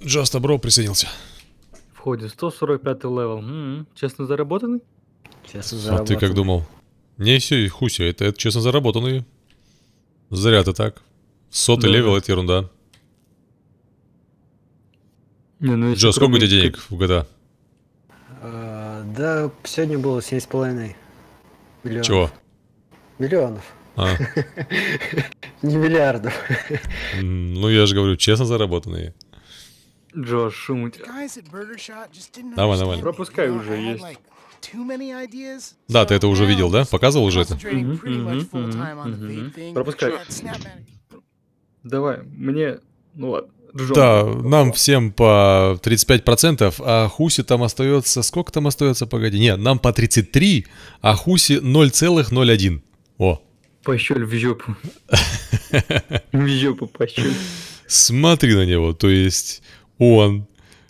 Just Bro присоединился. В ходе 145 level. М-м, честно заработанный? Честно А ты как думал? Не, все, Хуся, это, это честно заработанные. Зря ты так. Сотый Да, level это ерунда. Не, ну, Джо, сколько у тебя денег в GTA? А, да, сегодня было 7,5 миллионов. Чего? Миллионов. А, Не миллиардов. ну я же говорю, честно заработанные. Джо, шум у тебя. Давай, давай. Пропускай you know, уже, есть. Да, ты это уже видел, да? Показывал уже это? Пропускай. Давай, мне... Ну ладно. Да, нам всем по 35%, а Хуси там остается... Сколько там остается, погоди? Нет, нам по 33, а Хуси 0,01. О, Пощель в жопу. В жопу пощель. смотри на него, то есть он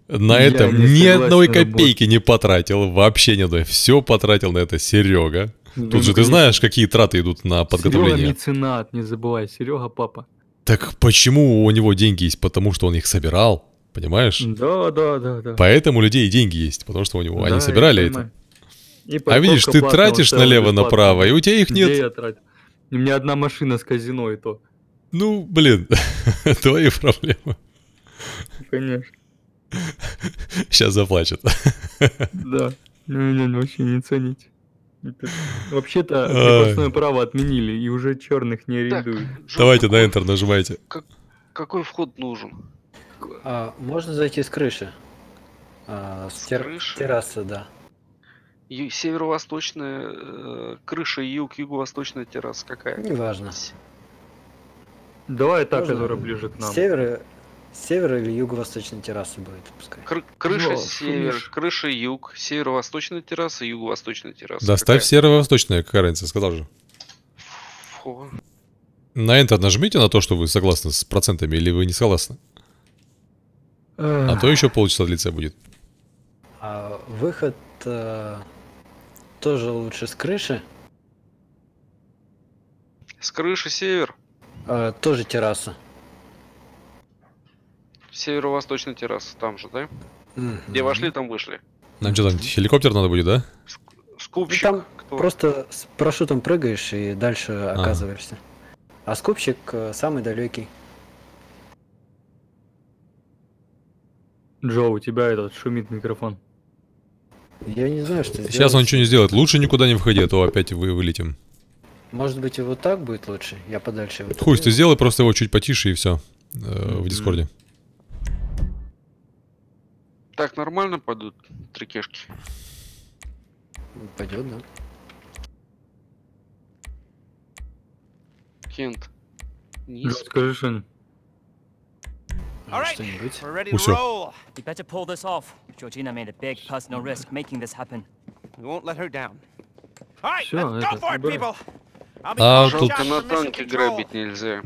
на Я этом ни одной работать. копейки не потратил, вообще ни одной. Все потратил на это Серега. Да, Тут ну, же ты конечно. знаешь, какие траты идут на Серега подготовление. меценат, не забывай. Серега папа. Так почему у него деньги есть? Потому что он их собирал, понимаешь? Да, да, да, да. Поэтому у людей деньги есть, потому что у него Да, они собирали это. И А видишь, ты тратишь налево-направо, и у тебя их Где нет. я тратил? У меня одна машина с казино и то. Ну, блин, твои проблемы. Конечно. Сейчас заплачет. Да. Ну, не, не, вообще не ценить. Это- Вообще-то крепостное право отменили, и уже черных не арендуют. Давайте на Enter нажимайте. какой вход нужен? А, можно зайти с крыши? А, с С тер- крыши? террасы, да. Ю- Северо-восточная э, крыша, юг, юго-восточная терраса какая? Неважно. Давай та, Можно которая ближе к нам. С севера, с севера или юго-восточной террасы будет, пускай. кры- крыша Джо, север, шумишь. крыша юг, северо-восточная терраса, юго-восточная терраса. Да, ставь Какая? северо-восточное, какая разница, сказал же. Фу. На Enter нажмите на то, что вы согласны с процентами, или вы не согласны. А то еще полчаса длиться будет. А выход э, тоже лучше с крыши. С крыши север, А, тоже терраса. Северо-восточная терраса, там же, да? Где вошли, там вышли. Нам что там, хеликоптер надо будет, да? Скупщик. Ну, там кто? Просто с парашютом прыгаешь и дальше оказываешься. А скупщик э, самый далекий. Джо, у тебя этот шумит микрофон. Я не знаю, что сделать. Сейчас он ничего не сделает. Лучше никуда не входи, а то опять вы вылетим. Может быть, и вот так будет лучше? Я подальше его Хуй, ты сделай просто его чуть потише и все. В Мгм. Дискорде. Так, нормально пойдут трикешки? Пойдет, да? Кент. Низ. скажи что-нибудь. А, Что-нибудь. We're ready Усё. to roll. You better pull this off. Georgina made a big personal risk making this happen. We won't let her down. All right, Всё, let's go это, for it, people. А, тут- на танке грабить нельзя.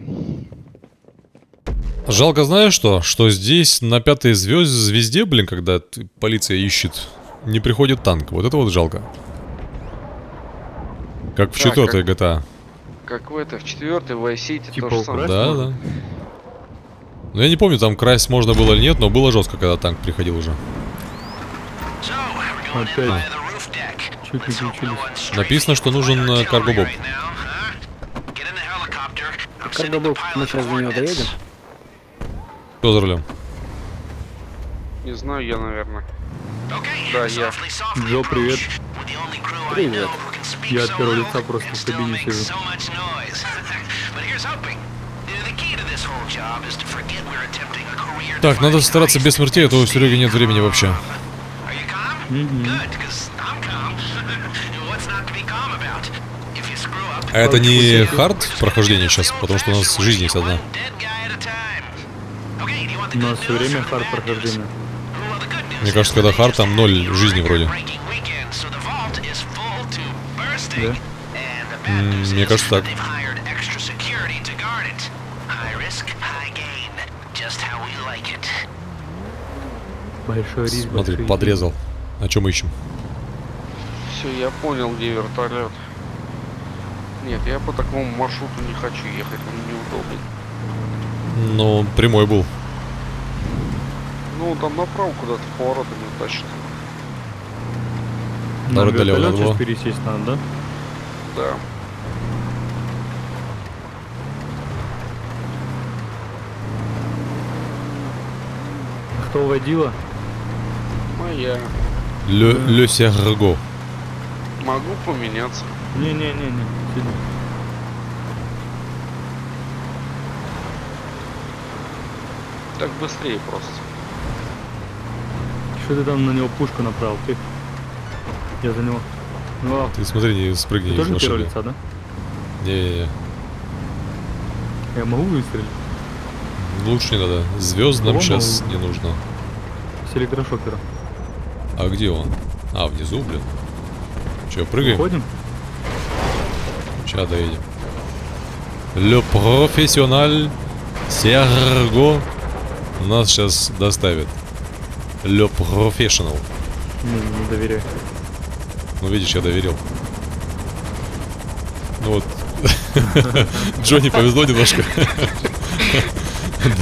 Жалко, знаешь что? Что здесь на пятой звезд, звезде, блин, когда ты- полиция ищет, не приходит танк. Вот это вот жалко. Как в Да, четвертой как- GTA. Как в это, в четвертой, в Vice City Типа то же самое. Да, можно? да. Ну я не помню, там красть можно было или нет, но было жестко, когда танк приходил уже. Опять. Чуть не включились. Написано, что нужен э, карго-боб. Каргобок, мы сейчас до него доедем. Кто за рулем? Не знаю, я, наверное. Да, я. Джо, привет. Привет. Я от первого лица просто в кабине сижу. Так, надо стараться без смертей, а то у Сереги нет времени вообще. А это не хард прохождение сейчас, потому что у нас жизнь есть одна. У нас все время хард прохождения. Мне кажется, когда хард, там ноль жизни вроде. Да? Мне кажется так. Большой риск. Смотри, большие подрезал. А что мы ищем? Все, я понял, где вертолет. Нет, я по такому маршруту не хочу ехать, он неудобный. Ну, он прямой был. Ну, там направо куда-то поворотами тащит. На вертолет надо сейчас было. пересесть надо, да? Да. Кто водила? Моя. Ле, Ле Серго. Могу поменяться. Не-не-не-не. сиди. Так быстрее просто. Что ты там на него пушку направил? Ты? Я за него. Ну, а, Ты смотри, не спрыгни ты из тоже машины. лица, да? Не-не-не. Я могу выстрелить? Лучше не надо. Звезд нам Кого сейчас могу? не нужно. С электрошокера. А где он? А, внизу, блин. Че, прыгаем? Уходим? Сейчас доедем. Le профессиональ Серго нас сейчас доставит. Le professional. Не, не доверяю. Ну, видишь, я доверил. Ну вот. Джонни повезло немножко.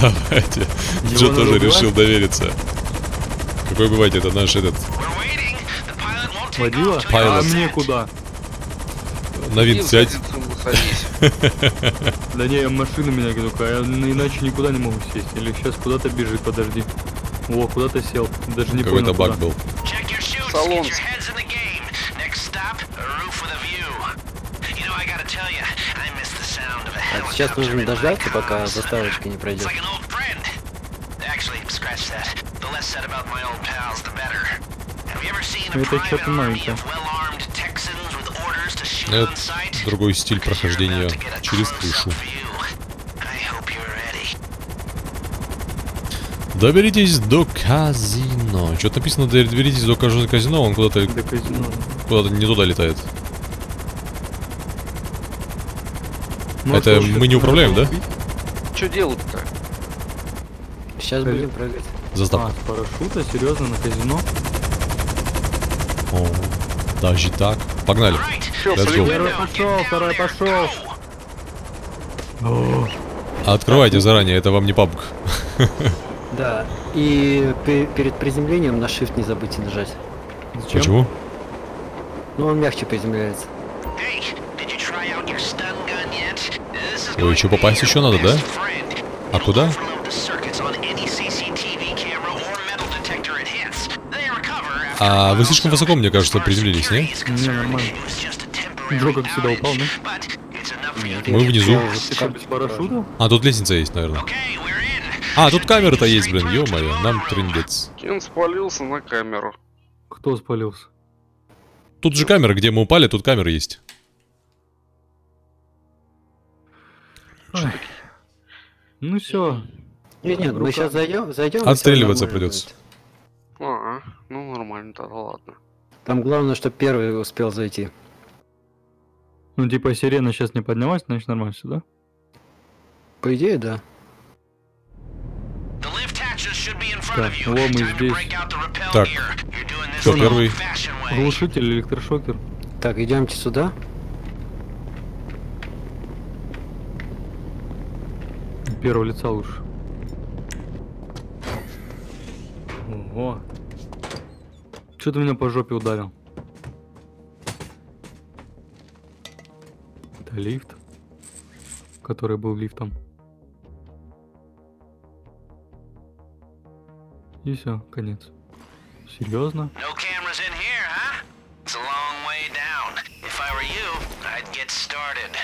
Давайте. Джо тоже решил довериться. Какой бывает это наш этот Водила? Пайлот. А мне куда? в сядь. Да не, машина меня только, я н- иначе никуда не могу сесть. Или сейчас куда-то бежит, подожди. О, куда-то сел. Даже не Какой-то понял, баг куда. был. Салон. Так, сейчас нужно дождаться, пока заставочка не пройдет. Это что-то новенькое. Это другой стиль прохождения через крышу. Доберитесь до казино. Что-то написано, доберитесь до каз- казино, он куда-то До казино. куда-то не туда летает. Ну, а Это что, мы не управляем, да? Что делать-то? Сейчас будем прыгать. А, Заставка. с парашюта? Серьезно, на казино? О, даже так. Погнали. Все, Let's go. Первый пошел, второй пошел. О, Открывайте заранее, это вам не пабг. Да. И пе- перед приземлением на shift не забудьте нажать. зачем? Почему? Ну, он мягче приземляется. Ой, be попасть ещё надо, да? А куда? А вы слишком высоко, мне кажется, приземлились, не? Не, нормально. Джо как всегда упал, да? Мы внизу. А, тут лестница есть, наверное. А, тут камера-то есть, блин, ё-моё, нам трындец. Кен спалился на камеру. Кто спалился? Тут же камера, где мы упали, тут камера есть. Ой. Ну все. Нет, нет, мы сейчас зайдем, зайдем. Отстреливаться придется. А, ну нормально тогда, ладно. Там главное, чтобы первый успел зайти. Ну типа сирена сейчас не поднялась, значит нормально все, да? По идее, да. Мы Time to здесь. Так. Кто первый? Глушитель, электрошокер. Так, идемте сюда. Первого лица лучше. Ого. Что ты меня по жопе ударил? Это лифт, который был лифтом. И все, конец. Серьезно? No cameras in here, huh? It's a long way down. If I were you, I'd get started.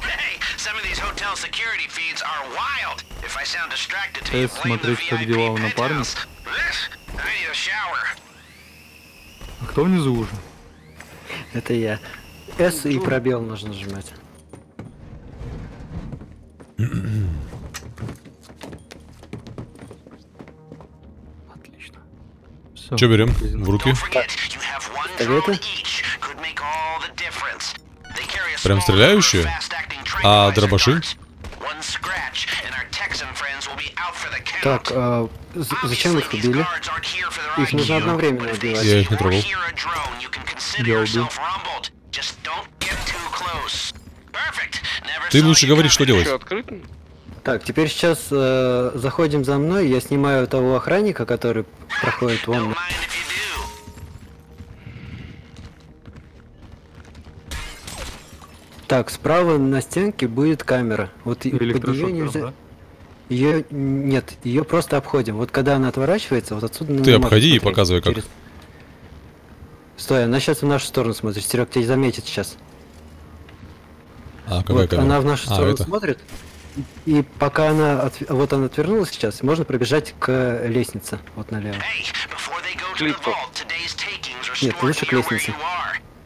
Hey, some of these hotel security feeds are wild. If I sound distracted to you, blame the смотреть, как VIP penthouse. This, I need a shower. А кто внизу уже? Это я. S и пробел нужно нажимать. Все. Что берем в руки? Советы? Прям стреляющие? А дробаши? Так, а, зачем их убили? Их нужно одновременно убивать. Я их не трогал. Я убил. Ты лучше говори, что делать. Так, теперь сейчас э, заходим за мной, я снимаю того охранника, который проходит вон. Do. Так, справа на стенке будет камера. Вот под нее нельзя. да? Ее нет, ее просто обходим. Вот когда она отворачивается, вот отсюда Ты обходи и показывай, как. Стой, она сейчас в нашу сторону смотрит. Серег, тебя заметит сейчас. А, какая вот, камера? она в нашу А, сторону это. смотрит. И пока она отв- вот она отвернулась сейчас, можно пробежать к лестнице, вот налево. Are Нет, лучше к лестнице.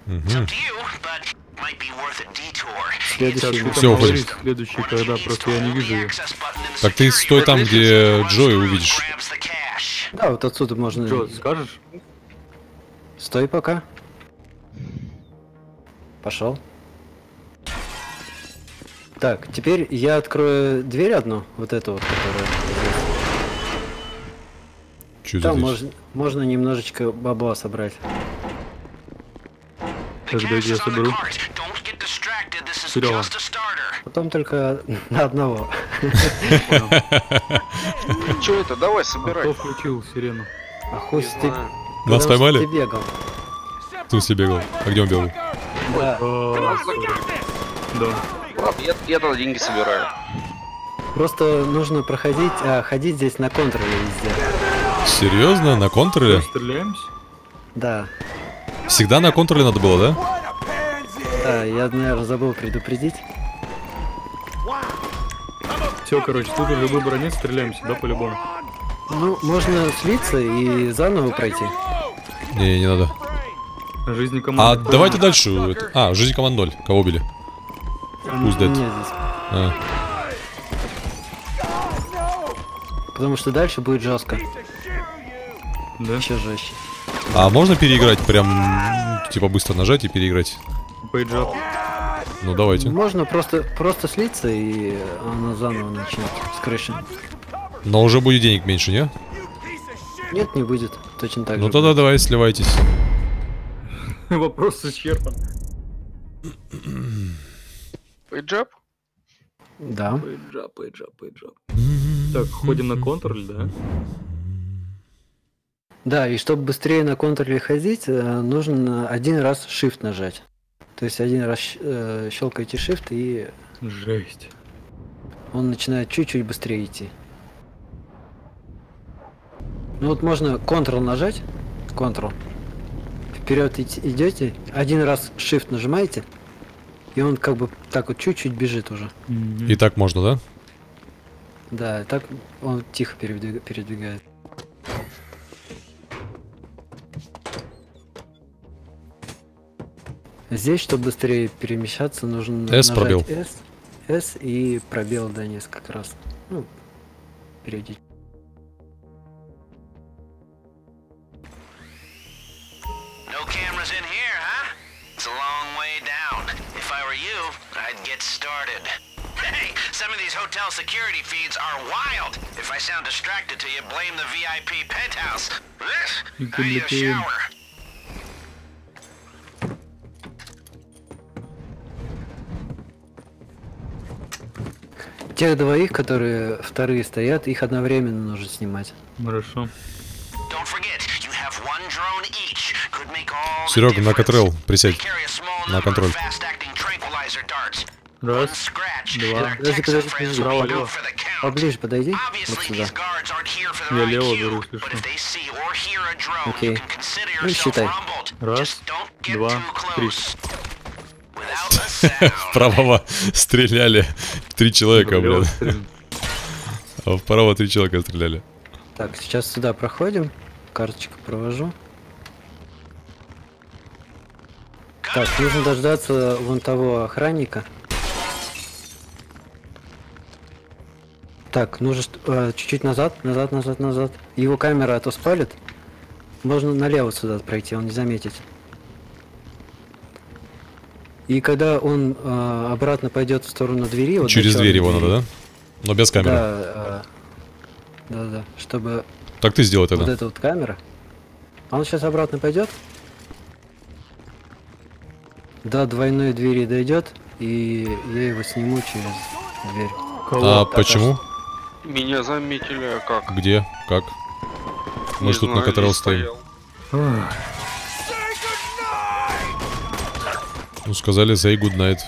detour. Следующий. Уходим. говоришь следующий, когда просто я не вижу ее. Так ты стой там, где Джои увидишь. Да, вот отсюда можно. Джо, скажешь? Стой пока. Пошел. Так, теперь я открою дверь одну, вот эту вот, которая. Чё Там здесь? можно, можно немножечко бабла собрать. Когда я соберу. Серега. Потом только на одного. Че это? Давай, собирай. кто включил сирену? А хуй ты. Нас поймали? Ты бегал. В смысле бегал? А где он бегал? Да. А, Да. Ладно, я, я тогда деньги собираю. Просто нужно проходить, а ходить здесь на контроле везде. Серьезно? На контроле? Стреляемся? Да. Всегда на контроле надо было, да? Да, я, наверное, забыл предупредить. Все, короче, тут уже выбора нет, стреляемся, да, по-любому. Ну, можно слиться и заново пройти. Не, не надо. Жизни А команды. давайте дальше. А, жизнь команд 0. Кого убили? Who's dead? Нет, здесь. А, Потому что дальше будет жестко. Да? Еще жестче. А можно переиграть прям, типа быстро нажать и переиграть? Пейджап. Ну давайте. Можно просто, просто слиться и она заново начнет с крыши. Но уже будет денег меньше, не? Нет, не будет. Точно так Ну же. тогда давай сливайтесь. Вопрос исчерпан. Page Up? Да. Page Up, Page Up, Page Up. Так, ходим на контроль, да? Да, и чтобы быстрее на контроле ходить, э, нужно один раз Shift нажать. То есть один раз щ- э, щелкаете Shift и Жесть. он начинает чуть-чуть быстрее идти. Ну вот можно Ctrl нажать, Ctrl. Вперед идете, один раз Shift нажимаете, и он как бы так вот чуть-чуть бежит уже. И так можно, да? Да, так он тихо передвиг- передвигает. Здесь, чтобы быстрее перемещаться, нужно S нажать пробел. S, S и пробел, да, несколько раз. Ну, перейти. No cameras in here, huh? It's a long way down. Were you, I'd get started. Hey, some of these hotel security feeds are wild. If I sound distracted to you, blame the VIP penthouse. You I need a shower. Тех двоих, которые вторые стоят, их одновременно нужно снимать. Хорошо. Серега, на. Котрел, присядь. На контроль. Раз. Два. Подожди, подожди, подожди. look лево. Поближе подойди, вот сюда. Я лево беру, drone, Окей. Ну, считай. Раз, два, три. Вправо стреляли. Три человека, блин. А вправо три человека стреляли. Так, сейчас сюда проходим. Карточку провожу. Так, нужно дождаться вон того охранника. Так, нужно что- э, чуть-чуть назад, назад, назад, назад. Его камера а то спалит. Можно налево сюда пройти, он не заметит. И когда он э, обратно пойдет в сторону двери, вот Через дверь его двери, надо, да? Но без камеры. Да, э, да, да, чтобы Так ты сделай вот тогда. эта вот камера. А он сейчас обратно пойдет. До двойной двери дойдет, и я его сниму через дверь. А почему? Меня заметили, а как? Где? Как? Мы Не ж тут на знаю, здесь стоим. Ну, сказали, say good night.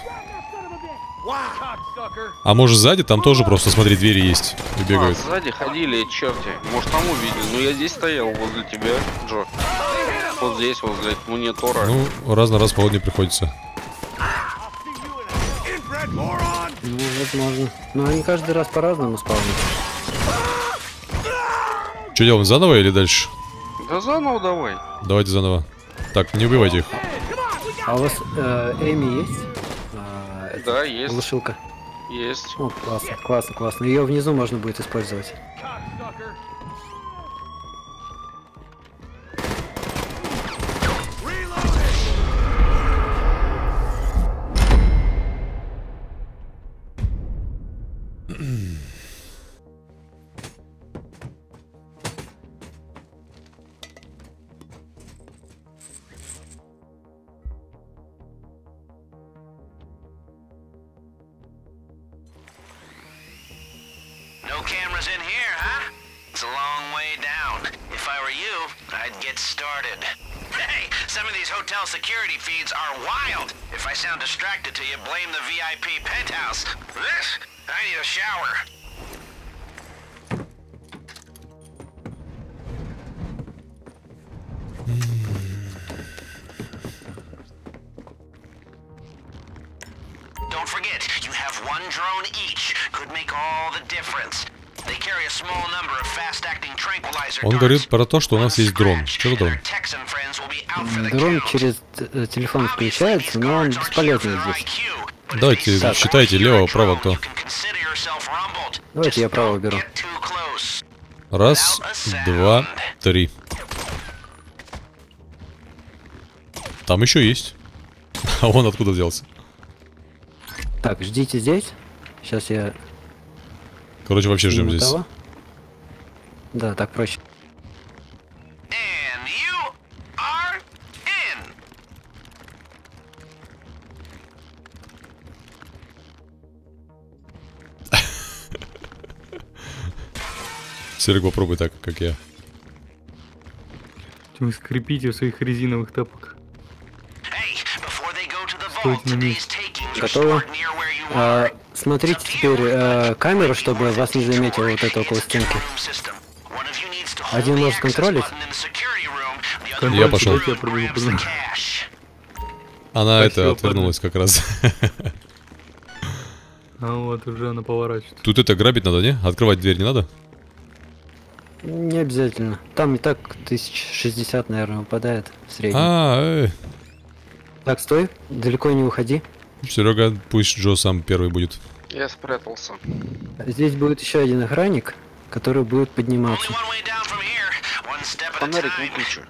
А может сзади? Там тоже просто, смотри, двери есть и А, бегают. сзади ходили черти. Может там увидели. Но я здесь стоял возле тебя, Джо. Вот здесь, возле монитора. Ну, раз на раз холоднее приходится. Возможно. Но они каждый раз по-разному спавнят. Что делаем, заново или дальше? Да заново давай. Давайте заново. Так, не убивайте их. А у вас э, Эми есть? Это Да, есть. Глушилка. Есть. О, классно, классно, классно. Ее внизу можно будет использовать. One drone each. Could make all the difference. They carry a small number of fast-acting tranquilizer Он говорит про то, что у нас есть дрон. Что дрон? Дрон через э, телефон включается, но он бесполезный здесь. Давайте, считайте, лево, право кто. Давайте я право беру. Раз, два, три. Там еще есть. А он откуда взялся? Так, ждите здесь. Сейчас я... Короче, вообще ждем здесь. того. Да, так проще. And you are in. Серег, попробуй так, как я. Вы скрипите в своих резиновых тапках. Hey, Стойте на месте. Готово. А, смотрите теперь э, камеру, чтобы вас не заметил вот это около стенки. Один может контролить. Я пошел. Она Спасибо, это отвернулась как раз. А вот уже она поворачивается. Тут это грабить надо, не? Открывать дверь не надо? Не обязательно. Там и так 1060, наверное, выпадает в среднем. А, Так, стой, далеко не уходи. Серега, пусть Джо сам первый будет. Я спрятался. Здесь будет еще один охранник, который будет подниматься. Фонарик you.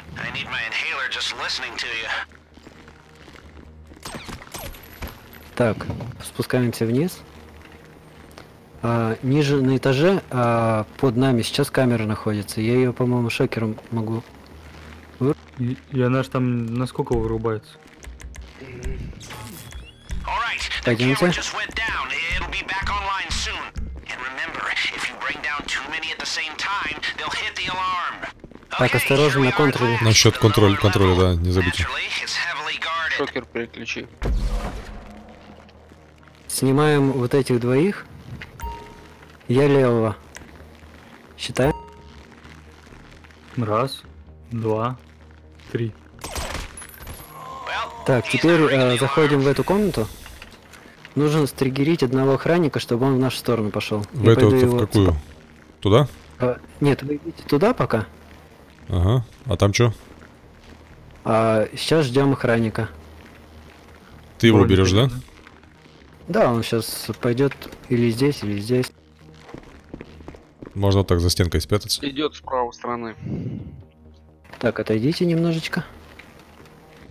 Так, спускаемся вниз. А, ниже на этаже а, под нами сейчас камера находится. Я ее, по-моему, шокером могу. И, и она ж там насколько вырубается? Пойдемте. camera just went down. It'll be back online soon. And remember, if you bring down too many at the same time, they'll hit the alarm. Так, Okay, осторожно на контроле. Насчет the контроля- да, не забудьте. Шокер переключи. Снимаем вот этих двоих. Я левого. Считаем. Раз, два, три. Так, теперь э, заходим в эту комнату. Нужно стригерить одного охранника, чтобы он в нашу сторону пошел. В Я эту, в какую? Туда? А, нет, вы идите туда пока. Ага. А там что? А сейчас ждем охранника. Ты его берешь, да? Да, он сейчас пойдет или здесь, или здесь. Можно вот так за стенкой спрятаться. Идет с правой стороны. Так, отойдите немножечко.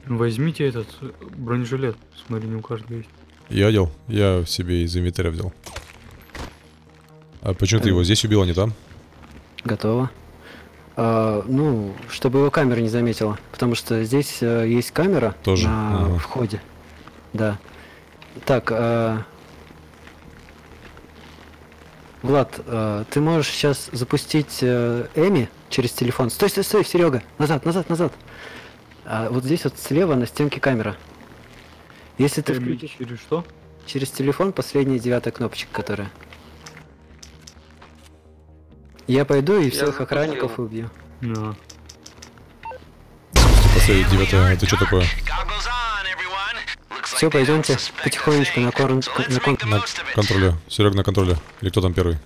Возьмите этот бронежилет. Смотри, не у каждого есть. Я одел. Я себе из инвентаря взял. А почему ты его здесь убил, а не там? Готово. А, ну, чтобы его камера не заметила. Потому что здесь э, есть камера Тоже, на ага. входе. Да. Так, а, Влад, э, ты можешь сейчас запустить э, Эми через телефон. Стой, стой, стой, Серега! Назад, назад, назад! А вот здесь вот слева на стенке камера. Если ты включишь Через что? через телефон последняя девятая кнопочка, которая. Я пойду и всех запустил. охранников убью. Да. Последний девятая, это что такое? Все, пойдемте потихонечку на let's на кон... На контроле. Серег на контроле. Или кто там первый?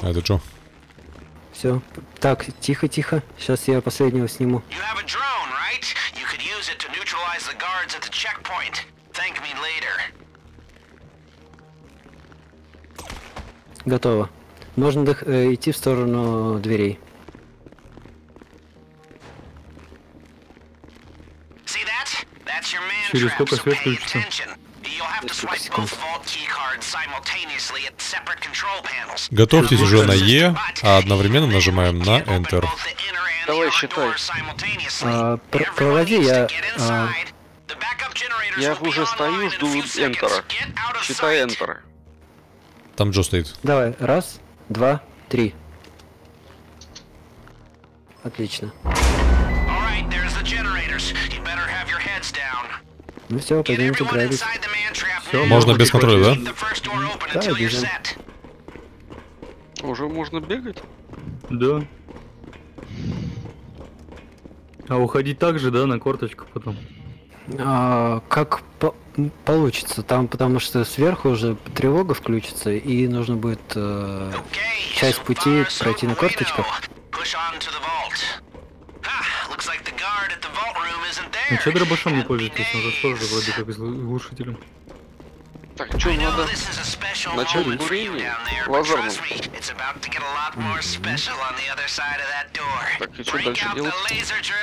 А это что? Все. Так, тихо, тихо. Сейчас я последнего сниму. You have a drone, right? Neutralize the guards at the checkpoint. Thank me later. Готово. Можно дых- э, идти в сторону дверей. Через сколько свет включится? Готовьтесь уже на Е, а одновременно нажимаем на Enter. Давай, считай. А, пр- проводи, я, а, Я уже стою, жду Enter. Считай Enter. Там Джо стоит. Давай, раз, два, три. Отлично. Ну все, пойдемте грабить. Now. Можно без контроля, да? Да, бежим. Уже можно бегать? Да. А уходить так же, да, на корточках потом? А, как по- получится, там потому что сверху уже тревога включится и нужно будет э, Okay, часть so пути far, пройти на корточках. there. че дробашом не пользуетесь? Ну, nay. тоже вроде как глушителем. Так, что надо? Начать but лазерным. Так, и Break дальше делать?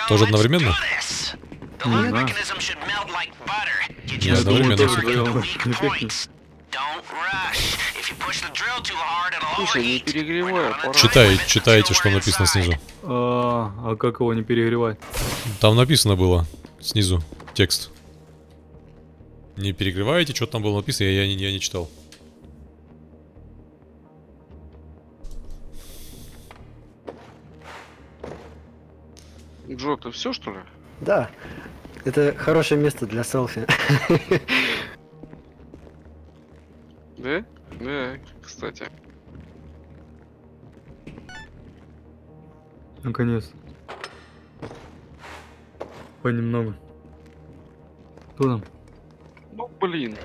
Тоже одновременно? do this. The Не lock знаю. mechanism should melt like butter. You Не just need одновременно, что. Слушай, не перегревай Читай, читайте, что написано снизу. А, а как его не перегревать? Там написано было снизу текст. Не перегревайте, что там было написано, я, я не, я не читал. Джо, ты все что ли? Да, это хорошее место для селфи. Да? Да, кстати. Наконец. Понемногу. Кто там? Блин.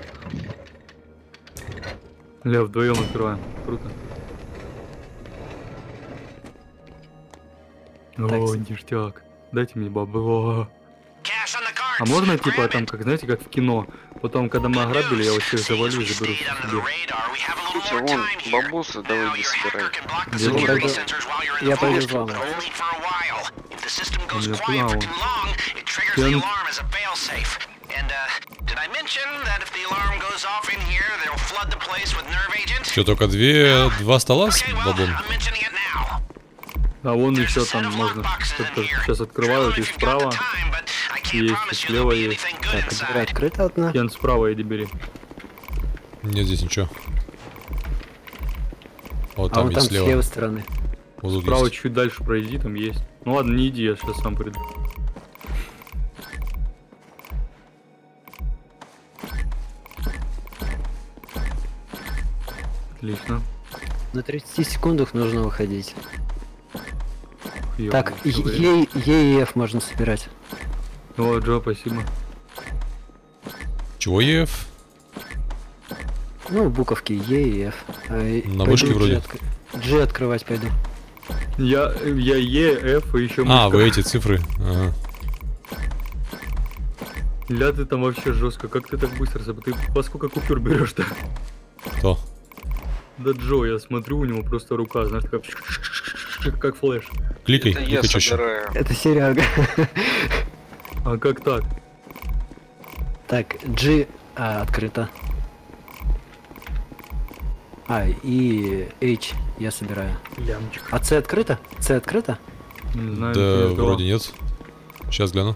Ля, вдвоем открываем. Круто. О, с- ништяк. Дайте мне бабы. О. Cash on the cards. А можно типа там, как знаете, как в кино? Потом, когда мы ограбили, я вот всех завалю и заберу себе. Слушай, вон, бабусы, давай иди your собирай. hacker can block the Где security Что, только две, два стола с Okay, well, баблом? I'm mentioning it now. А вон a set там можно. Только сейчас открывают и справа. есть, и слева есть. Так, дверь открыта одна. Кен справа иди бери. Нет здесь ничего. Вот А там вот там есть с левой слева. стороны. Вот Справа есть. чуть дальше пройди, там есть. Ну ладно, не иди, я сейчас сам приду. Отлично. На 30 секундах нужно выходить. Ёбаный Так, Е и F можно собирать. О, Джо, спасибо. Чего ЕФ? Ну, буковки Е и F. А, и На вышке G вроде. откры- G открывать пойду. Я, я Е, F и еще А, вы эти цифры. Ага. Ля, ты там вообще жестко. Как ты так быстро забыл? Ты по сколько купюр берешь-то? Да Джо, я смотрю, у него просто рука, знаешь, такая... Как флеш. Кликай, Это я кликай чаще. собираю. Это Серега. А как так? Так, G а, открыто. А, и H я собираю. Лямчик. А C открыто? C открыто? Не знаю, Да, вроде нет. Сейчас гляну.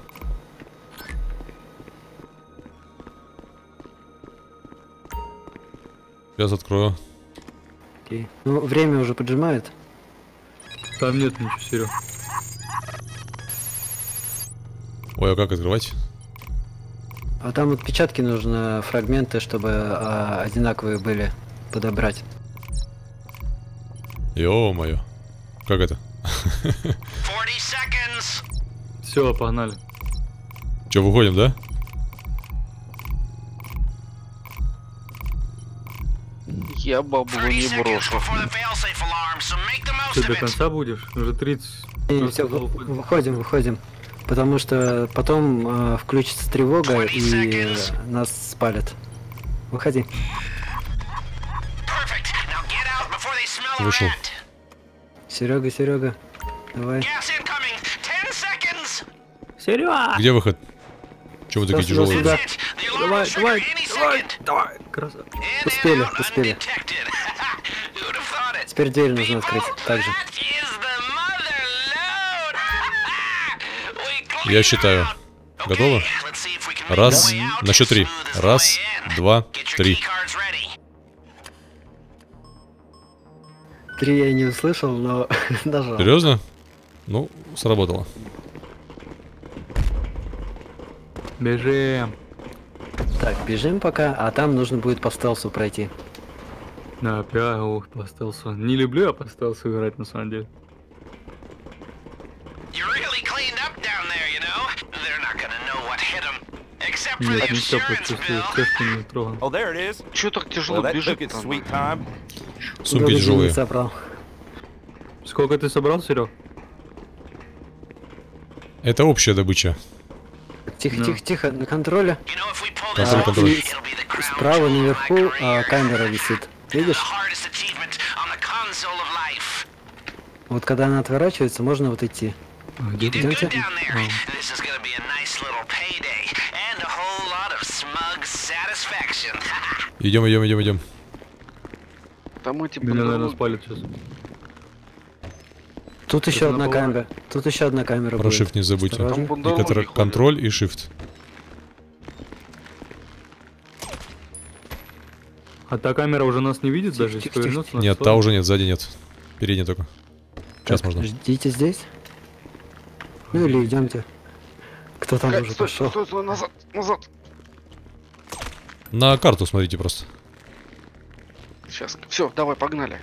Сейчас открою. Окей. Ну, время уже поджимает. Там нет ничего, Серег. Ой, а как открывать? А там отпечатки нужно, фрагменты, чтобы а, одинаковые были подобрать. Ё-моё. Как это? 40 seconds. Все, погнали. Че, выходим, да? Я бабло 30 не брошу. Ты до конца будешь? Уже 30. И все, выходим. выходим. Потому что потом а, включится тревога 20 и э, нас спалят. Выходи. Вышел. Серега, Серега, давай. Gas incoming. 10 seconds. Серега! Где выход? Чего вы такие тяжелые? Давай, давай, давай, давай! In Успели, успели. Теперь дверь нужно открыть. Также. Я считаю. Готово? Раз, out на счет три. Раз, два, три. Три я не услышал, но нажал. Серьезно? Ну, сработало. Бежим. Так, бежим пока, а там нужно будет по стелсу пройти. Да, опять, ух, по стелсу. Не люблю я по стелсу играть, на самом деле. Нет, не тепло чувствую, чешку не трогал. Oh, there it is. Че так тяжело Well, бежит? Долго тяжелые. денег собрал. Сколько ты собрал, Серег? Это общая добыча. Тихо, Да. тихо, тихо, на контроле. It'll be the crown Справа наверху а, камера висит. Видишь? Вот когда она отворачивается, можно вот идти. А, of smug satisfaction. Идем, идем, идем, идем. Там эти Меня, наверное, спалят сейчас. Тут еще одна была? камера. Тут еще одна камера Про будет. shift не забудьте. Ходят. контроль и shift. А та камера уже нас не видит даже, если тихо, тихо, повернуться? Нет, та уже нет, сзади нет. Передняя только. Сейчас Так, можно. Ждите здесь. Ну или идемте. Кто там Кать, уже стой, пошел? стой, стой, назад, назад. На карту смотрите просто. Сейчас, все, давай, погнали.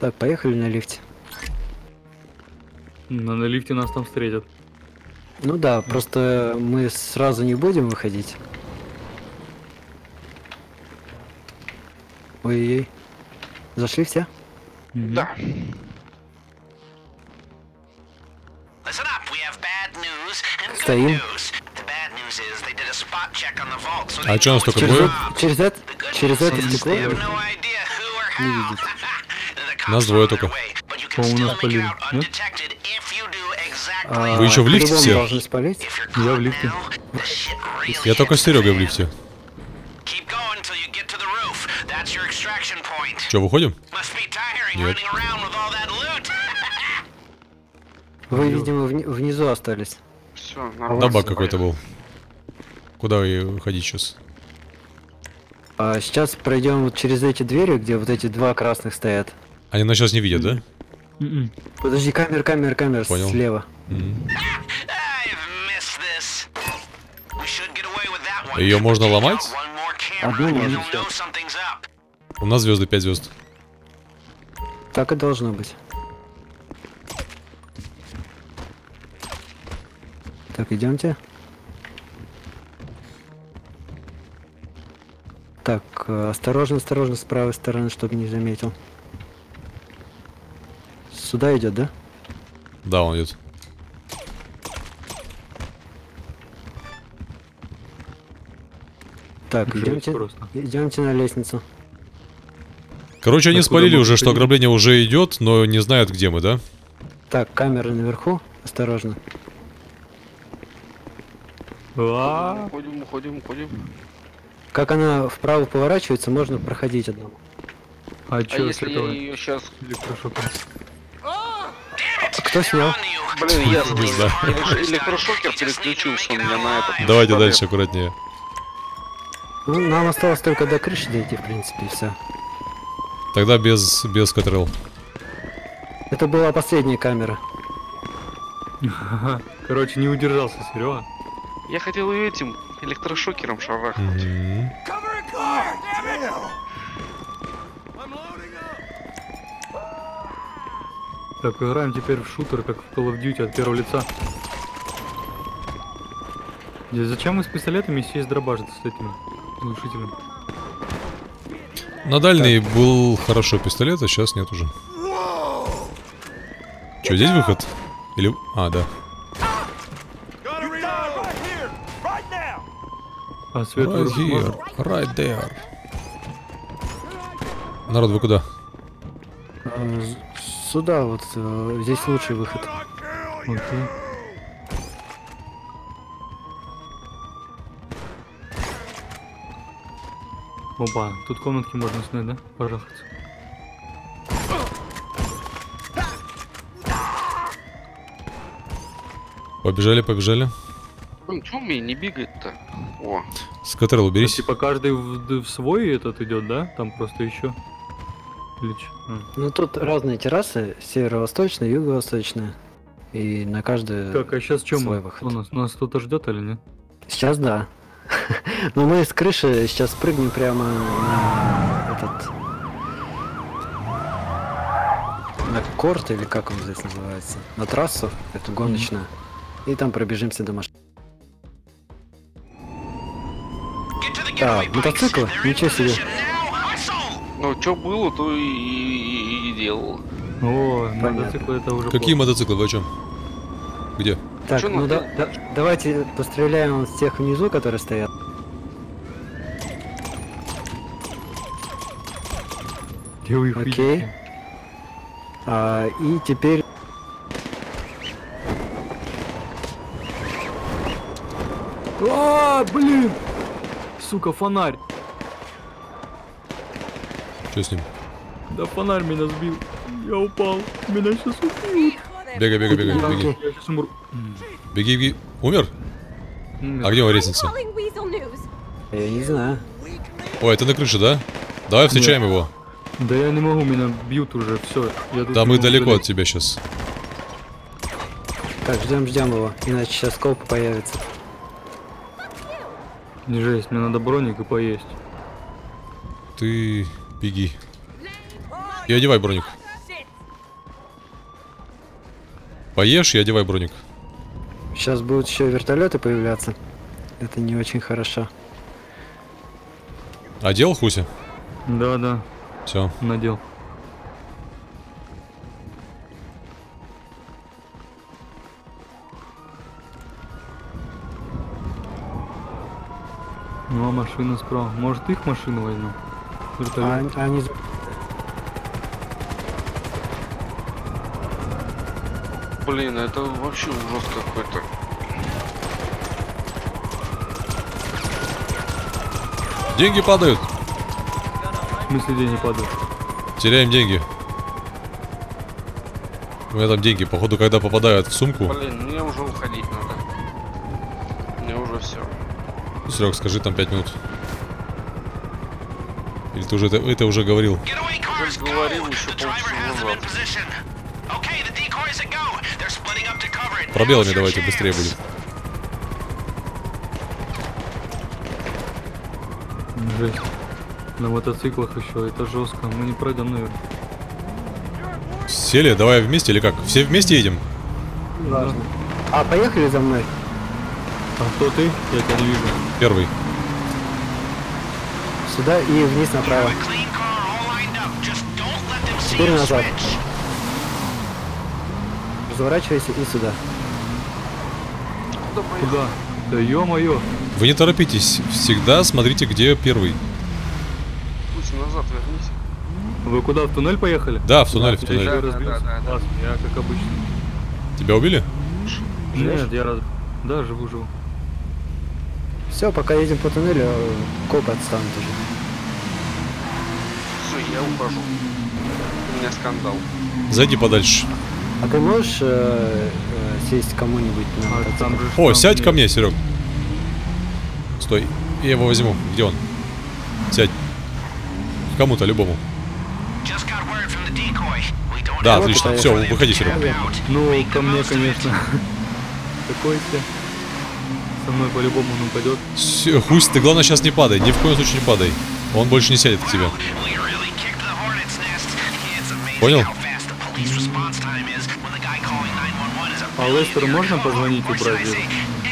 Так, поехали на лифте. На, на лифте нас там встретят. Ну да, просто мы сразу не будем выходить. Ой-ой. Зашли все? Да. Listen up, we have bad news and good Стоим. А know нас только it's Через, это- через это, стекло? Не видит. Нас двое только. По-моему, still нас полили, нет? exactly А, Вы ещё в лифте все? должны спалить. Я в лифте. Я только с Серегой в лифте. Че, выходим? Нет. Вы, видимо, вни- внизу остались. Все, Да баг какой-то был. Куда вы выходить сейчас? А сейчас пройдем вот через эти двери, где вот эти два красных стоят. Они нас сейчас не видят, да? М-м. Подожди, камера, камера, камера Понял. слева. Её можно ломать? Одну можно. something's up. У нас звезды, 5 звезд. Так и должно быть. Так, идемте. Так, э, осторожно, осторожно, с правой стороны, чтобы не заметил. Сюда идет, да? Да, он идет. Так, идемте, идемте на лестницу. Короче, они Откуда спалили уже, что ограбление уже идет, но не знают, где мы, да? Так, камера наверху, осторожно. А, Уходим, уходим, уходим. Как она вправо поворачивается, можно проходить одному. а А если я ее сейчас... Кто снял? Блин, я Не знаю. электрошокер переключился у меня на это. Давайте дальше, аккуратнее. Ну, нам осталось только до крыши дойти, в принципе, и все. Тогда без, без КТРЛ. Это была последняя камера. Короче, не удержался, Серега. Я хотел и этим электрошокером шарахнуть. Так, играем теперь в шутер, как в Call of Duty от первого лица. Здесь зачем мы с пистолетами, если есть с этим глушителем? На дальний был хорошо пистолет, а сейчас нет уже. Че, здесь выход? Или... А, да. А свет Right here, right there. Народ, вы куда? Сюда вот, э, здесь лучший выход. Окей. Опа, тут комнатки можно снять, да? Пожахаться. Побежали, побежали. Блин, чё у меня не бегает-то? О, С КТРЛ Ну, уберись. типа каждый в, в свой этот идет, да? Там просто еще. А. Ну тут разные террасы, северо-восточная, юго-восточная. И на каждую... Так, а сейчас что свой мы? выход. У нас, нас кто-то ждет или нет? Сейчас да. Но мы с крыши сейчас прыгнем прямо на этот... На корт, или как он здесь называется? На трассу, эту гоночную. И там пробежимся до машины. Так, мотоциклы? Ничего себе. Ну что было, то и, и- и делал. О, Понятно. мотоциклы это уже Какие плохо. мотоциклы, вы о чем? Где? Так, чё ну да- да- давайте постреляем с тех внизу, которые стоят. Где вы их Окей. А, и теперь... А, блин! Сука, фонарь! Что с ним? Да фонарь меня сбил. Я упал. Меня сейчас убьют. Бегай, бегай, бегай, беги. Беги, беги. Умер? А где его лестница? Я не знаю. Ой, это на крыше, да? Давай встречаем его. Да я не могу, меня бьют уже, все. Да мы далеко от тебя сейчас. Так, ждем, ждем его, иначе сейчас коп появится. Не жесть, мне надо броник и поесть. Ты беги. И одевай броник. Поешь и одевай броник. Сейчас будут еще вертолеты появляться. Это не очень хорошо. Одел, Хуся? Да, да, Все. надел. Ну а машина справа. Может их машину возьмем? А, Вертолет. они... Блин, это вообще ужас какой-то. Деньги падают. В смысле деньги падают? Теряем деньги. У меня там деньги, походу, когда попадают в сумку. Блин, мне уже уходить надо. Мне уже все. Серег, скажи там 5 минут. Или ты уже это, это уже говорил? Говорил еще. Пробелами давайте быстрее будет. Жесть. На мотоциклах еще, это жестко. Мы не пройдем, наверное. Сели, давай вместе или как? Все вместе едем? Важно. А, поехали за мной. А кто ты? Я тебя не вижу. Первый. Сюда и вниз направо. Теперь назад. Разворачивайся и сюда. Куда? Да ё-моё. Вы не торопитесь. Всегда смотрите, где первый. Пусть назад вернись. Вы куда, в туннель поехали? Да, в туннель, в Я туннель. ещё Да, да, да, да. Я как обычно. Тебя убили? Нет, я раз... Да, живу, живу. Все, пока едем по туннелю, копы отстанут уже. Все, я ухожу. У меня скандал. Зайди подальше. А ты можешь э, э, сесть кому-нибудь на А, там же О, там сядь ко нет. мне, Серег. Стой. Я его возьму. Где он? Сядь. Кому-то, любому. Да, отлично. Все, выходи, Серега. Ну, ко мне, конечно. Такой себе. Со мной по-любому он упадет. Всё, Хусь, ты главное сейчас не падай. Ни в коем случае не падай. Он больше не сядет к тебе. Понял? how fast the police response time is when the guy calling 911 is a А Лестеру можно позвонить Or у should I Бразилии? say,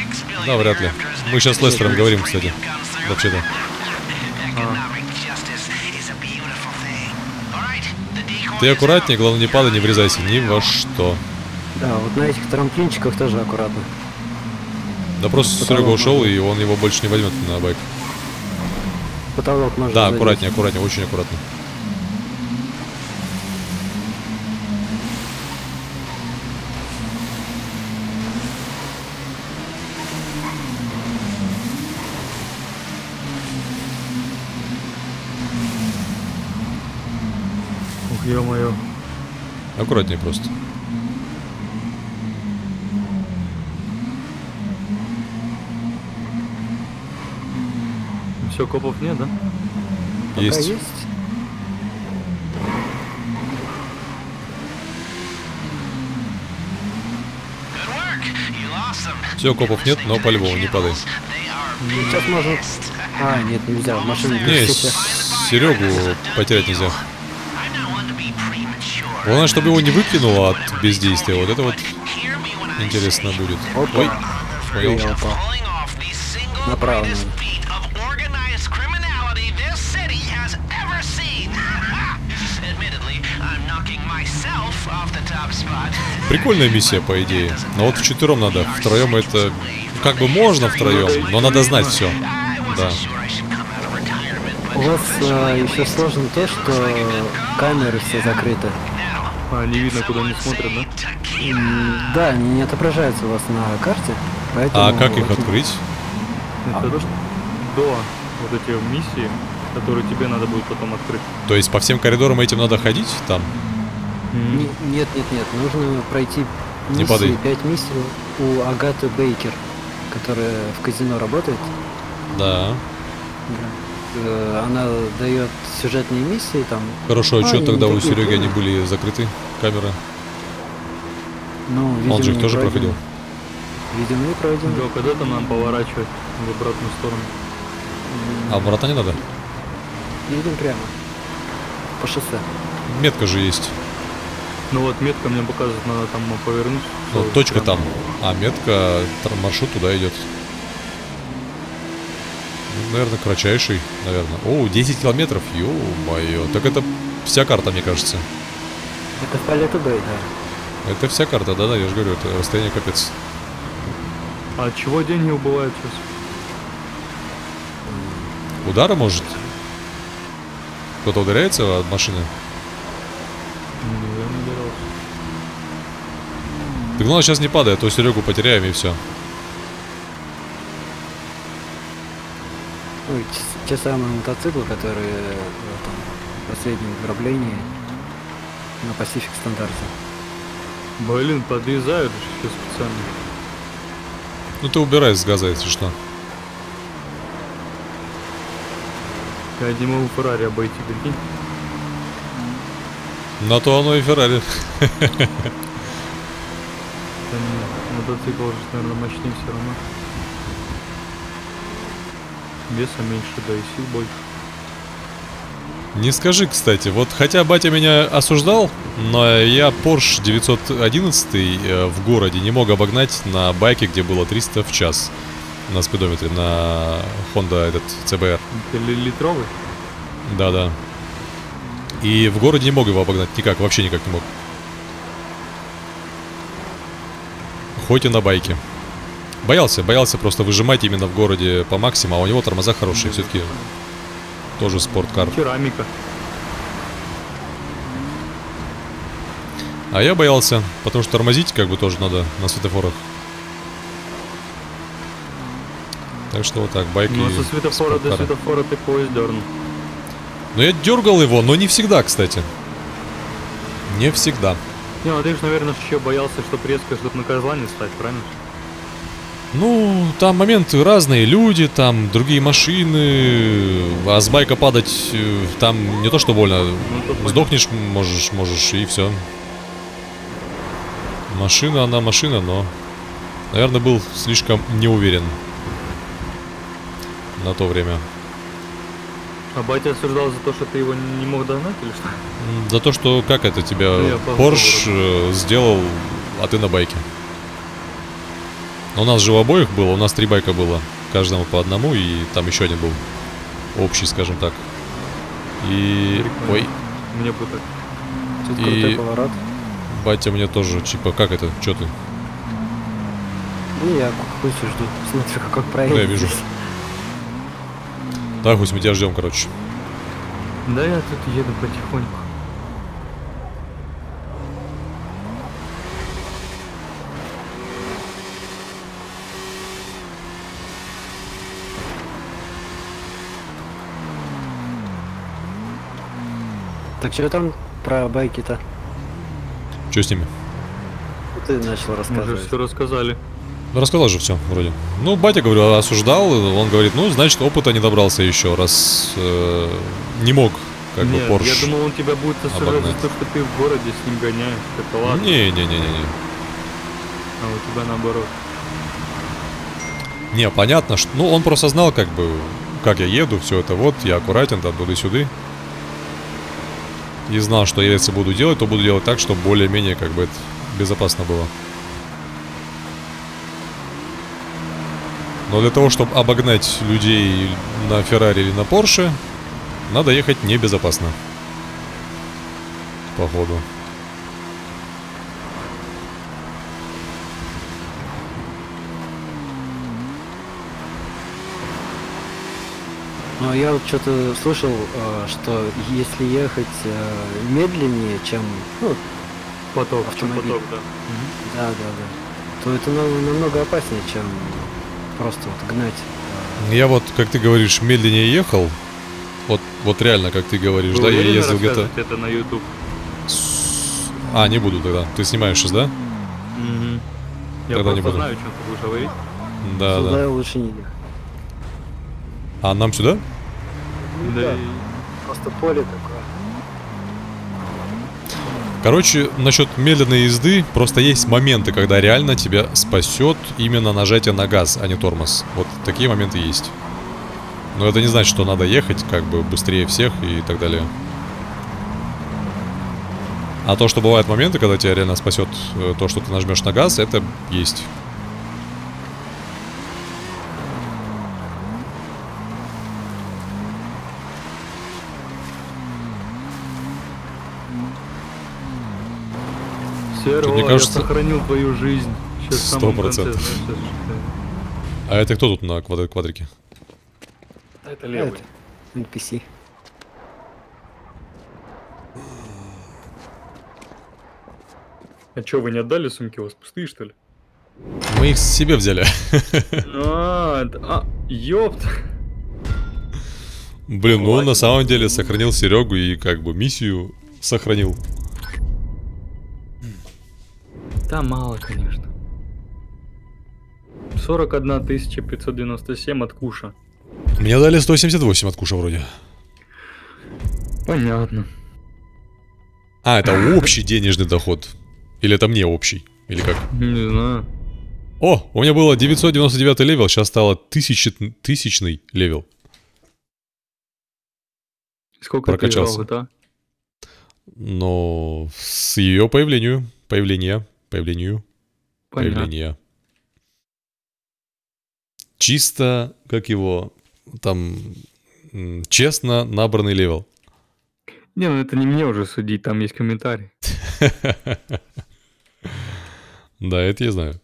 ex-billionaire Да, вряд ли. Мы сейчас с Лестером говорим, кстати. Вообще-то. Decoy Ты аккуратнее, главное не падай, не врезайся ни во что. Да, вот на этих трамплинчиках тоже аккуратно. Да просто Потолок Серега ушел, можно. и он его больше не возьмет на байк. Потолок можно Да, аккуратнее, аккуратнее, очень аккуратно. Ух, ё-моё. Аккуратнее просто. Все, копов нет, да? Пока Есть. есть. Все, копов нет, но по-любому не падай. Сейчас можно... А, нет, нельзя, в машине Не, Серегу потерять нельзя. Главное, чтобы его не выкинуло от бездействия. Вот это вот интересно будет. Опа. Ой, понял. Направо Прикольная миссия, по идее. Но вот вчетвером надо. Втроем это... Как бы можно втроем, но надо знать все. Да. У вас а, еще сложно то, что камеры все закрыты. А, не видно, куда они смотрят, да? М, Да, они не отображаются у вас на карте, поэтому... А как их открыть? Это до вот эти миссии, которые тебе надо будет потом открыть. То есть по всем коридорам этим надо ходить там? Не- Нет, нет, нет, нужно пройти Не миссии, падай. 5 миссий у Агаты Бейкер, которая в казино работает. Да. Э, Она дает сюжетные миссии, там, Хорошо, а А, что они тогда у Сереги они были закрыты, камеры? ну, видимо, Он же их не тоже пройден. проходил. Видимо, не пройден. Джо, когда там нам поворачивать в обратную сторону? А обратно не надо? Едем прямо. По шоссе. Метка же есть. Ну вот метка мне показывает, надо там повернуть. Ну, Всё, точка прям. там. А метка, маршрут туда идет. Ну, наверное, кратчайший, наверное. О, 10 километров, ё-моё. Так это вся карта, мне кажется. Это Палетто Бэй, да. Это вся карта, да-да, я же говорю, это расстояние капец. А от чего деньги убывают сейчас? Удара, может? Кто-то ударяется от машины? Ты главное сейчас не падай, а то Серегу потеряем и все. Ой, те, те самые мотоциклы, которые э, в этом последнем ограблении на Pacific стандарте. Блин, подъезжают же сейчас специально. Ну ты убирай с газа, если что. Я не могу Феррари обойти, прикинь. На то оно и Феррари. Мотоцикл же, наверное, мощнее все равно. Веса меньше, да и сил больше. Не скажи, кстати, вот хотя батя меня осуждал, но я Porsche 911 э, в городе не мог обогнать на байке, где было 300 в час на спидометре, на Honda этот CBR. Это ли- литровый? Да-да. И в городе не мог его обогнать никак, вообще никак не мог. И на байке. Боялся, боялся просто выжимать именно в городе по максимуму, а у него тормоза хорошие, все-таки тоже спорткар. Керамика. А я боялся, потому что тормозить как бы тоже надо на светофорах. Так что вот так, байк Ну, и со светофора до светофора ты поезд дернул. Но я дергал его, но не всегда, кстати. Не всегда. Не, ну ты же, наверное, еще боялся, что резко, чтобы на козла не стать, правильно? Ну, там моменты разные, люди, там другие машины, а с байка падать э, там не то что больно, Ну, сдохнешь можешь, можешь и все. Машина, она машина, но, наверное, был слишком не уверен на то время. А батя осуждал за то, что ты его не мог догнать или что? За то, что как это тебя Порш э, сделал, а ты на байке. У нас же у обоих было, у нас три байка было. Каждому по одному, и там еще один был. Общий, скажем так. И... Прикольно. Ой, Мне бы так. Тут И- крутой поворот. батя мне тоже, типа, как это, что ты? Ну, я хуй жду. Смотрю, как проедет. Ну, я вижу. Так, Хусь, мы тебя ждем, короче. Да я тут еду потихоньку. Так что там про байки-то? Что с ними? Ты начал Мы же рассказывать. все рассказали. Ну, Рассказал же все, вроде. Ну, батя, говорю, осуждал, он говорит, ну, значит, опыта не добрался еще, раз э, не мог, как Нет, бы, Порш. я думал, он тебя будет осуждать за то, что ты в городе с ним гоняешь. Это ладно. Не-не-не-не-не. А у тебя наоборот. Не, понятно, что... Ну, он просто знал, как бы, как я еду, все это вот, я аккуратен, там, туда-сюда. И знал, что я если буду делать, то буду делать так, чтобы более-менее, как бы, это безопасно было. Но для того, чтобы обогнать людей на Феррари или на Порше, надо ехать небезопасно. Походу. Но я вот что-то слышал, э, что если ехать э, медленнее, чем, ну, Поток, Автомобиль. поток, да. да, да, да, то это на- намного опаснее, чем просто вот гнать. Я вот, как ты говоришь, медленнее ехал. Вот, вот реально, как ты говоришь, Вы да, я ездил где-то... это на YouTube. с- А, не буду тогда. Ты снимаешь сейчас, да? Мгм. Я Тогда не буду. знаю, что ты будешь говорить. Да, сюда да. лучше не ехать. А нам сюда? Ну Да да, просто поле такое. Короче, насчет медленной езды, просто есть моменты, когда реально тебя спасет именно нажатие на газ, а не тормоз. Вот такие моменты есть. Но это не значит, что надо ехать как бы быстрее всех и так далее. А то, что бывают моменты, когда тебя реально спасет э, то, что ты нажмешь на газ, это есть. Серого, мне кажется- я сохранил твою жизнь. Сто процентов. А это кто тут на квадр- квадрике? Это левый. это NPC. А что, вы не отдали сумки? У вас пустые, что ли? Мы их себе взяли. А, это- а, ёпт. Блин, ну он на самом деле сохранил Серегу и как бы миссию сохранил. Да мало, конечно. 41 597 от Куша. Мне дали 178 от Куша вроде. Понятно. А, это общий денежный доход. Или это мне общий? Или как? Не знаю. О, у меня было 999 level, сейчас стало тысячи, тысячный level. Сколько Прокачался. ты играл в GTA? Но с ее появлению, появления, появлению, Понятно. появления. Чисто, как его, там, честно набранный level. Не, ну это не мне уже судить, там есть комментарий. Да, это я знаю.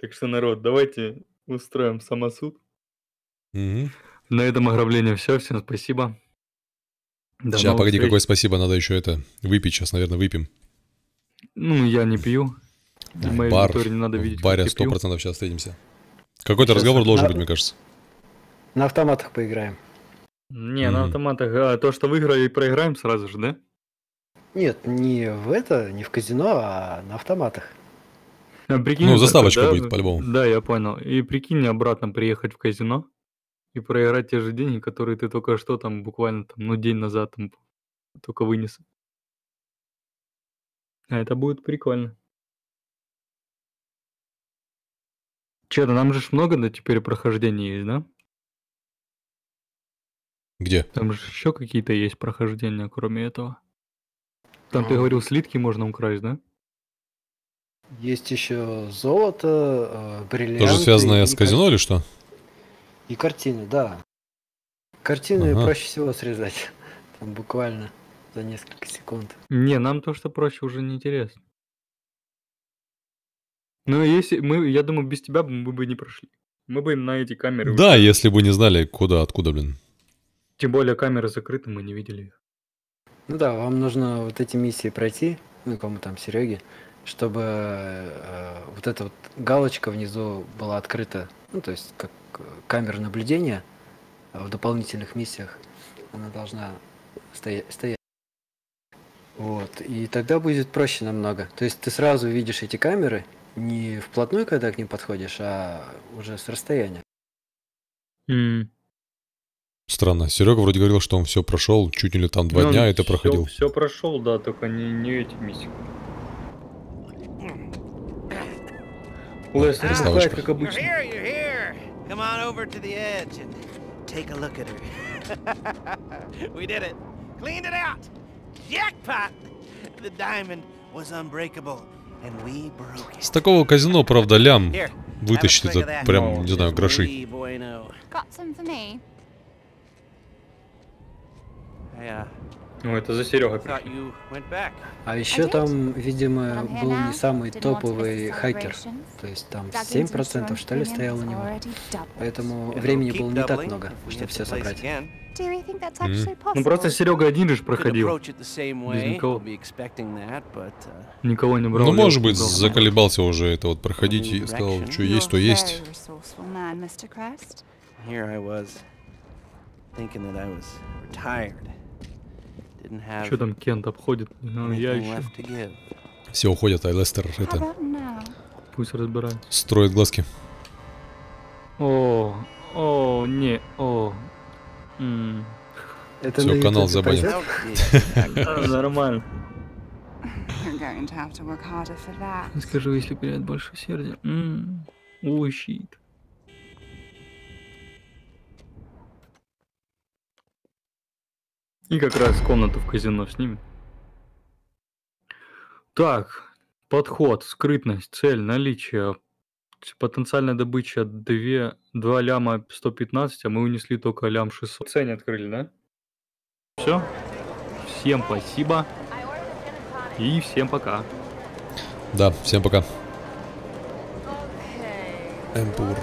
Так что, народ, давайте устроим самосуд. На этом ограбление все. Всем спасибо. До Сейчас, погоди, встреч. какое спасибо, надо еще это выпить. Сейчас, наверное, выпьем. Ну, я не пью. И моей Бар, не надо в видеть, баре я пью. 100% сейчас встретимся. Какой-то Сейчас разговор должен на- быть, мне кажется. На автоматах поиграем. Не, на Мгм. автоматах. а, то, что выиграем и проиграем сразу же, да? Нет, не в это, не в казино, а на автоматах. А прикинь, Ну, это, заставочка да, будет, по-любому. Да, я понял. И прикинь, обратно приехать в казино и проиграть те же деньги, которые ты только что там буквально там, ну, день назад там только вынес. А это будет прикольно. Че-то нам же ж много да, теперь прохождений есть, да? Где? Там же еще какие-то есть прохождения, кроме этого. Там ты говорил, слитки можно украсть, да? Есть еще золото, э, бриллианты. Тоже связанное с кар- казино или что? И картины, да. Картины Ага. проще всего срезать. Там буквально за несколько секунд. Не, нам то, что проще, уже не интересно. Ну, если мы, я думаю, без тебя бы мы бы не прошли. Мы бы на эти камеры... Да, ушли. если бы не знали, куда, откуда, блин. Тем более камеры закрыты, мы не видели их. Ну да, вам нужно вот эти миссии пройти, ну кому там, Сереге, чтобы э, вот эта вот галочка внизу была открыта, ну то есть как э, камера наблюдения в дополнительных миссиях, она должна стоя- стоять. Вот, и тогда будет проще намного. То есть ты сразу видишь эти камеры, не вплотную, когда к ним подходишь, а уже с расстояния. М. Странно. Серега вроде говорил, что он все прошел, чуть ли там два Ну, дня это проходил. Все прошел, да, только не, не эти миссии. Лес, не Славочка. бухает, как You're обычно. here, you're here. Come on over to the edge and take a look at her. we did it. Cleaned it out. Jackpot. The diamond was unbreakable, and we broke it. С такого казино, правда, лям вытащить это прям, не знаю, гроши. Got some for me. I uh, Ну, это за Серегой. А еще там, видимо, был не самый топовый celebrations. То есть там Dug into the 7% что ли premium стоял у него. Поэтому времени было не так много, чтобы все собрать. possible? Ну, просто Серега один же Could проходил. Без никого. Uh, Никого не брал. Ну, может быть, заколебался уже это вот проходить и сказал, что есть, то есть. very resourceful man, Mr. Crest. here I was, thinking that I was retired. Что там Кент обходит? Ну, я еще. left to give. Все уходят, а Лестер How это about now? Пусть разбирает. строит глазки. О, о, не, о. М, Это на канал забанен. а, Нормально. You're going to have to work harder for that. Скажу, если потерять больше сердца. М, Ой, щит. И как раз комнату в казино снимем. Так, подход, скрытность, цель, наличие. Потенциальная добыча 2, 2 ляма 115, а мы унесли только лям 600. Цены открыли, да? Все. Всем спасибо. И всем пока. Да, всем пока. Эмпур.